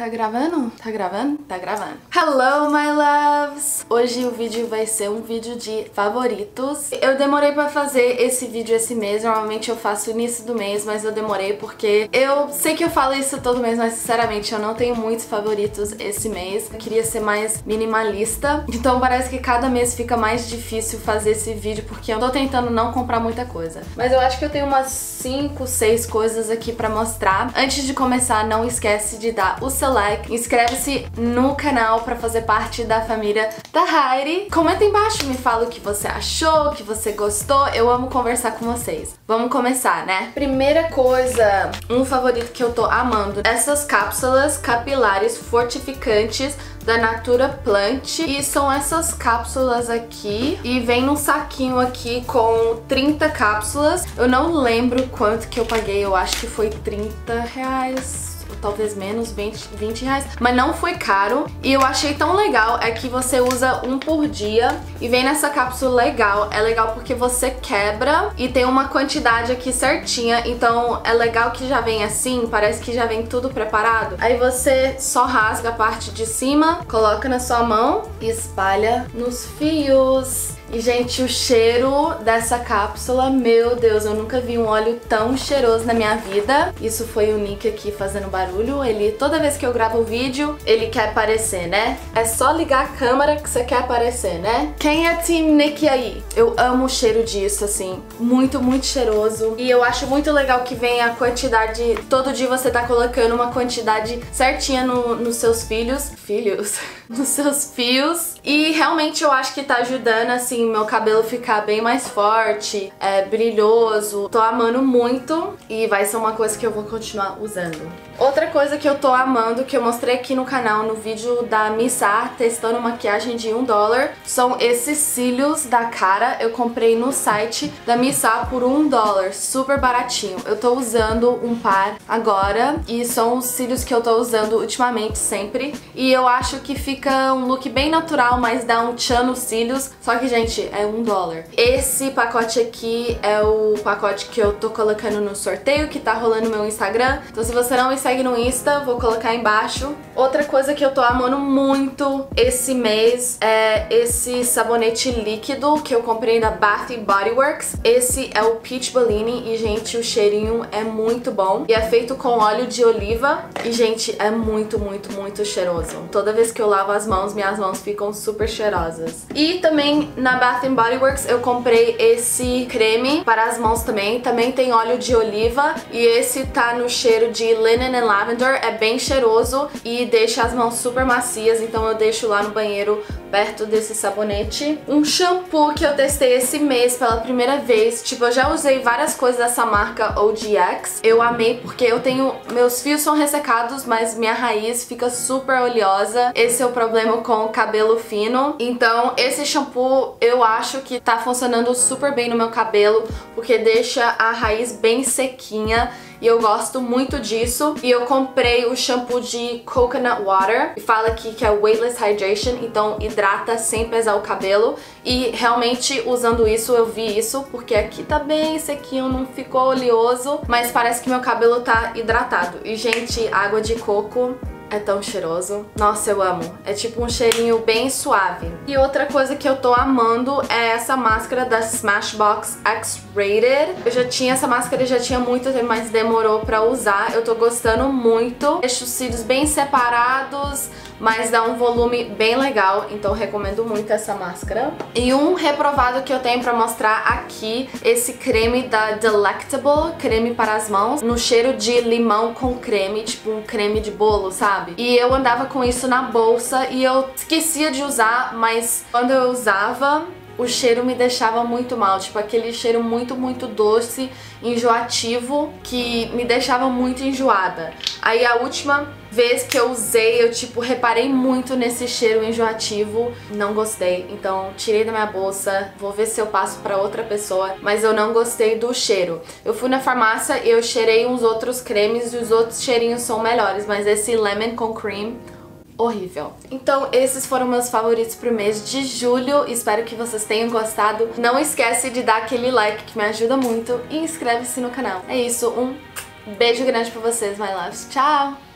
Tá gravando? Tá gravando? Tá gravando. Hello, my loves! Hoje o vídeo vai ser um vídeo de favoritos. Eu demorei pra fazer esse vídeo esse mês. Normalmente eu faço início do mês, mas eu demorei porque eu sei que eu falo isso todo mês, mas sinceramente eu não tenho muitos favoritos esse mês. Eu queria ser mais minimalista. Então parece que cada mês fica mais difícil fazer esse vídeo porque eu tô tentando não comprar muita coisa. Mas eu acho que eu tenho umas 5, 6 coisas aqui pra mostrar. Antes de começar, não esquece de dar o seu like, inscreve-se no canal pra fazer parte da família da Heidi. Comenta embaixo, me fala o que você achou, o que você gostou. Eu amo conversar com vocês. Vamos começar, né? Primeira coisa, um favorito que eu tô amando. Essas cápsulas capilares fortificantes da Natura Plant e são essas cápsulas aqui e vem num saquinho aqui com 30 cápsulas. Eu não lembro quanto que eu paguei, eu acho que foi 30 reais talvez menos, 20, 20 reais. Mas não foi caro. E eu achei tão legal é que você usa um por dia e vem nessa cápsula legal. É legal porque você quebra e tem uma quantidade aqui certinha. Então é legal que já vem assim, parece que já vem tudo preparado. Aí você só rasga a parte de cima, coloca na sua mão e espalha nos fios. E, gente, o cheiro dessa cápsula, meu Deus, eu nunca vi um óleo tão cheiroso na minha vida. Isso foi o Nick aqui fazendo barulho. Ele, toda vez que eu gravo o vídeo, ele quer aparecer, né? É só ligar a câmera que você quer aparecer, né? Quem é Team Nick aí? Eu amo o cheiro disso, assim. Muito, muito cheiroso. E eu acho muito legal que vem a quantidade... Todo dia você tá colocando uma quantidade certinha no, nos seus filhos. Filhos? nos seus fios. E realmente eu acho que tá ajudando, assim, meu cabelo ficar bem mais forte, é, brilhoso. Tô amando muito e vai ser uma coisa que eu vou continuar usando. Outra coisa que eu tô amando, que eu mostrei aqui no canal, no vídeo da Missa testando maquiagem de um dólar, são esses cílios da cara. Eu comprei no site da Missa por um dólar, super baratinho. Eu tô usando um par agora e são os cílios que eu tô usando ultimamente sempre. E eu acho que fica um look bem natural, mas dá um tchan nos cílios. Só que, gente, é um dólar. Esse pacote aqui é o pacote que eu tô colocando no sorteio, que tá rolando no meu Instagram. Então se você não me segue no Insta, vou colocar embaixo. Outra coisa que eu tô amando muito esse mês é esse sabonete líquido que eu comprei da Bath Body Works. Esse é o Peach Bellini e, gente, o cheirinho é muito bom. E é feito com óleo de oliva e, gente, é muito, muito, muito cheiroso. Toda vez que eu lavo as mãos, minhas mãos ficam super cheirosas. E também na Bath Body Works eu comprei esse creme para as mãos também. Também tem óleo de oliva e esse tá no cheiro de Linen Lavender. É bem cheiroso e deixa as mãos super macias, então eu deixo lá no banheiro perto desse sabonete. Um shampoo que eu testei esse mês pela primeira vez. Tipo, eu já usei várias coisas dessa marca OGX. Eu amei porque eu tenho... Meus fios são ressecados, mas minha raiz fica super oleosa. Esse é o problema com o cabelo fino. Então, esse shampoo eu acho que tá funcionando super bem no meu cabelo, porque deixa a raiz bem sequinha e eu gosto muito disso. E eu comprei o shampoo de Coconut Water, e fala aqui que é Weightless Hydration, então hidrata sem pesar o cabelo. E realmente usando isso eu vi isso, porque aqui tá bem sequinho, não ficou oleoso, mas parece que meu cabelo tá hidratado. E gente, água de coco é tão cheiroso. Nossa, eu amo. É tipo um cheirinho bem suave. E outra coisa que eu tô amando é essa máscara da Smashbox X-Rated. Eu já tinha essa máscara já tinha muito tempo, mas demorou pra usar. Eu tô gostando muito. Deixo os cílios bem separados, mas dá um volume bem legal, então recomendo muito essa máscara. E um reprovado que eu tenho pra mostrar aqui, esse creme da Delectable, creme para as mãos, no cheiro de limão com creme, tipo um creme de bolo, sabe? E eu andava com isso na bolsa e eu esquecia de usar, mas quando eu usava, o cheiro me deixava muito mal, tipo aquele cheiro muito, muito doce, enjoativo, que me deixava muito enjoada. Aí a última vez que eu usei, eu tipo reparei muito nesse cheiro enjoativo, não gostei. Então tirei da minha bolsa, vou ver se eu passo pra outra pessoa, mas eu não gostei do cheiro. Eu fui na farmácia e eu cheirei uns outros cremes e os outros cheirinhos são melhores, mas esse Lemon com Cream horrível. Então esses foram meus favoritos pro mês de julho, espero que vocês tenham gostado. Não esquece de dar aquele like que me ajuda muito e inscreve-se no canal. É isso, um beijo grande pra vocês, my loves. Tchau!